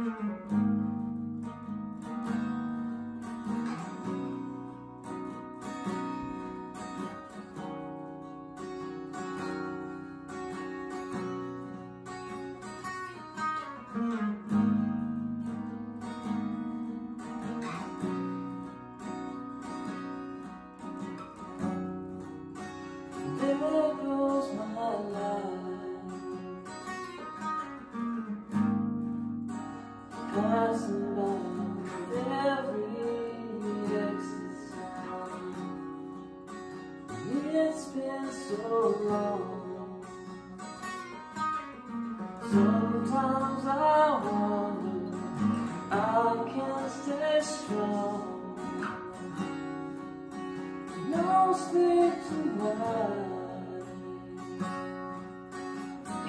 by every. It's been so long. Sometimes I wonder I can stay strong. No sleep tonight.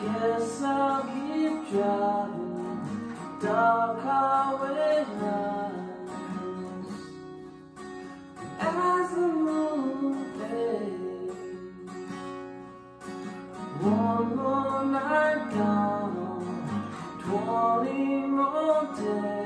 Guess I'll keep driving dark highway lines One more night gone, 20 more days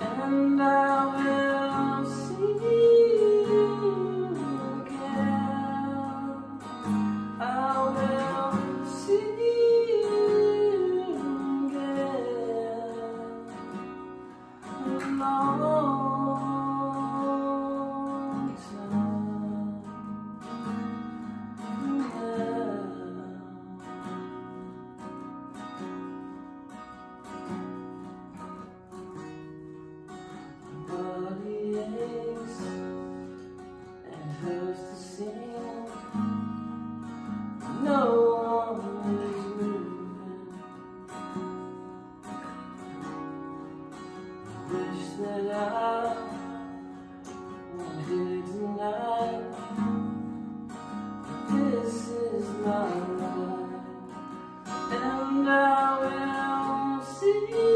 And I'll. wish that I were here tonight. This is my life, and I will see.